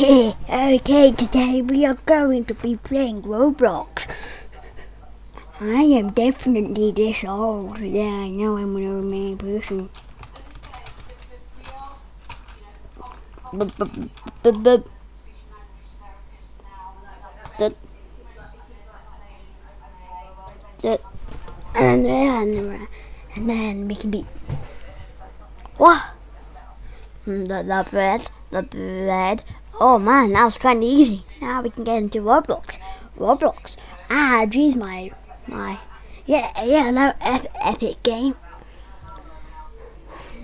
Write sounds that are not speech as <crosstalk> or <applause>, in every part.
<laughs> okay, today we are going to be playing Roblox. I am definitely this old. Yeah, I know I'm an old man person. And then, and then we can be. What? Hmm, The, the bread, the bread. Oh man, that was kind of easy. Now we can get into Roblox. Roblox. Ah, geez, my, my. Yeah, yeah, no, ep- epic game.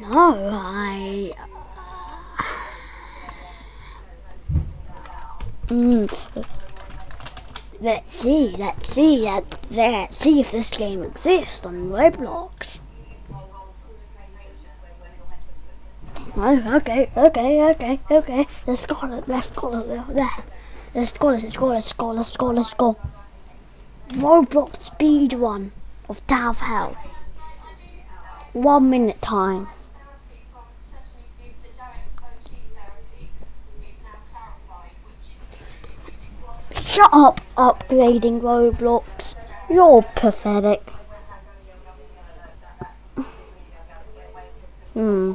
No, I. Mm. Let's see, let's see, let, let's see if this game exists on Roblox. Okay, okay, okay, okay. Let's go, let's go. Let's go, let's go, let's go, let's go, let's go. Roblox speed run of Tower of Hell. One minute time. Shut up, upgrading Roblox. You're pathetic. Hmm.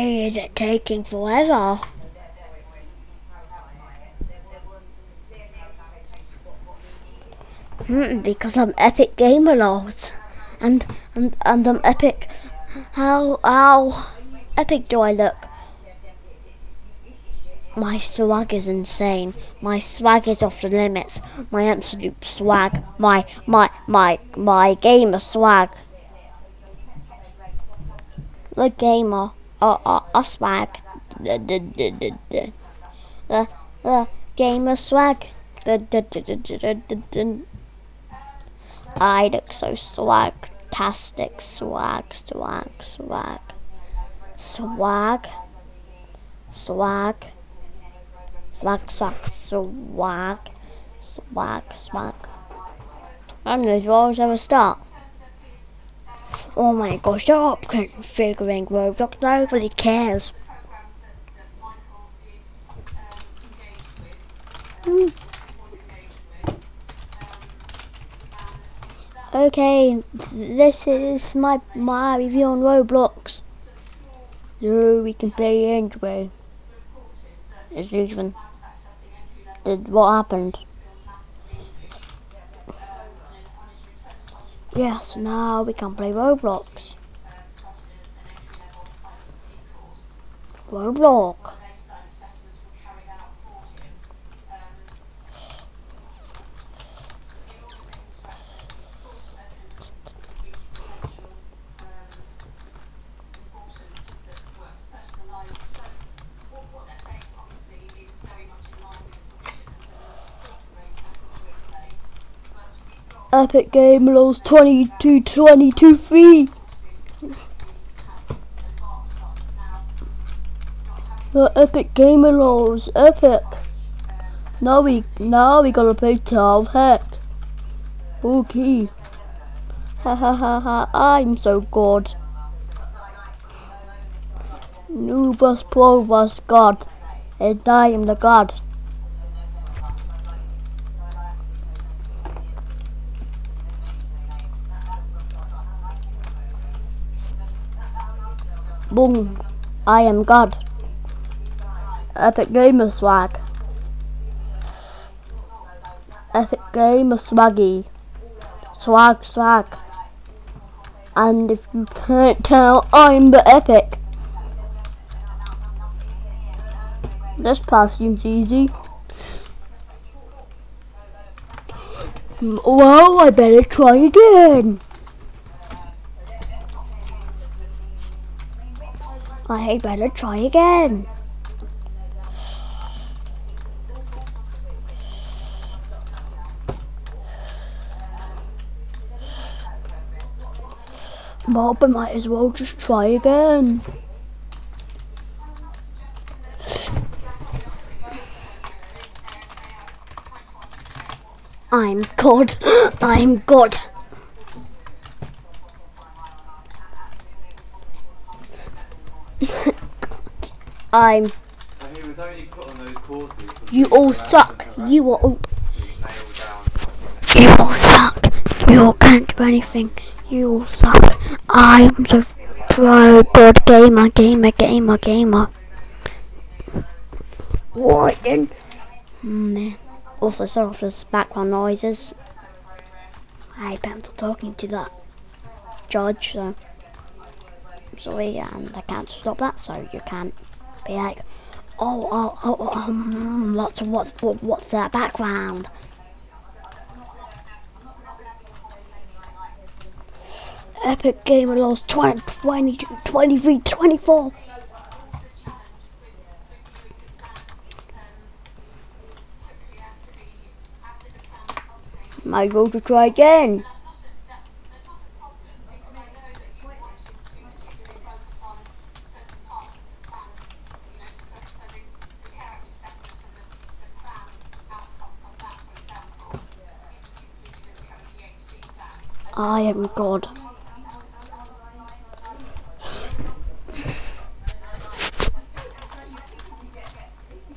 Why is it taking forever? Hmm, because I'm epic gamer lols. And and and I'm epic how how epic do I look? My swag is insane. My swag is off the limits. My absolute swag. My my my my gamer swag. The gamer uh, uh, uh swag. The the the the the the, the gamer swag. The, the, the, the, the, the, the. I look so swag-tastic. Swag, swag, swag. Swag. Swag. Swag, swag, swag. Swag, swag. Know if I'll ever start. Oh my gosh, stop configuring Roblox. Nobody cares. Hmm. Okay, this is my my review on Roblox. So we can play anyway. It's even did what happened. Yes, now we can play Roblox. Roblox. Epic Game Lols 22 22 free. The Epic Gamer Lols, epic. Now we now we gotta play 12 heck. Okay. Ha ha ha ha I'm so good. Nubus Provus God. And I am the God. Boom. I am God. Epic Gamer Swag. Epic Gamer Swaggy. Swag, swag. And if you can't tell, I'm the Epic. This path seems easy. Well, I better try again. I better try again. Well, I might as well just try again. I'm God. <gasps> I'm God. Because You he was all suck. You are all. harassed to nail down. You all suck. You all can't do anything. You all suck. I'm so pro good gamer, gamer, gamer, gamer. Right then. Mm, also, sorry for the background noises. I am talking to that judge, so I'm sorry, and I can't stop that, so you can't be like, oh, oh, oh, oh um, what's what's what, what's that background? Epic Gamer lols 20, 20, 23, 24. Might go to try again. I am God.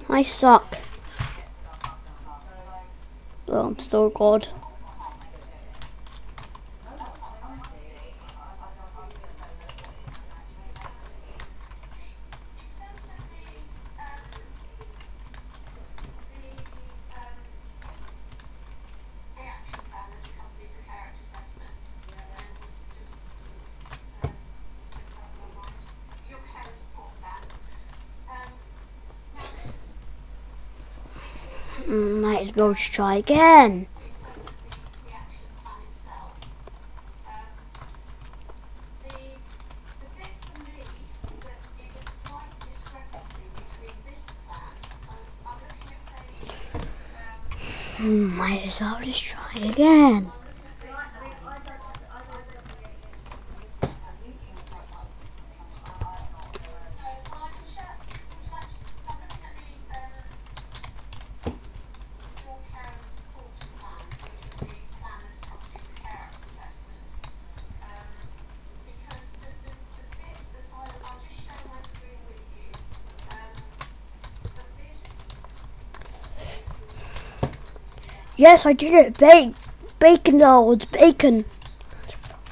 I suck. Well, I'm still God. Might as well just try again. Mm, Might as well just try again. Yes, I did it. Ba- bacon rolls, bacon.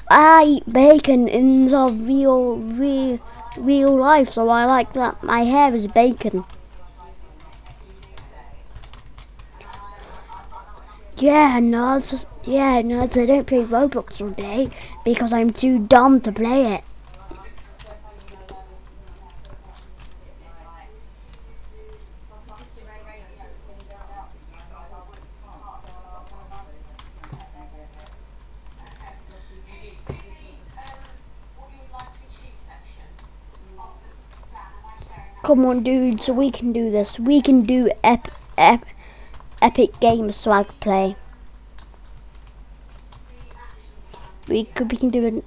I eat bacon in the real, real, real life, so I like that. My hair is bacon. Yeah, no, yeah, no, I don't play Roblox all day because I'm too dumb to play it. Come on, dude, so we can do this. We can do ep- ep- epic games swag play. We could, we can do it.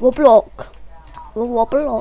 Roblox. Roblox.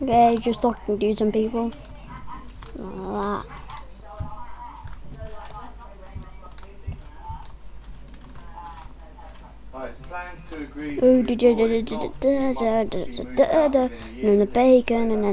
Yeah, just talking to some people. Like that. Right, it's plans to agree Ooh, to da- da- withdraw. da- It's da- not- da- must da- be da- moved da- out da- within a and year. then the bacon, and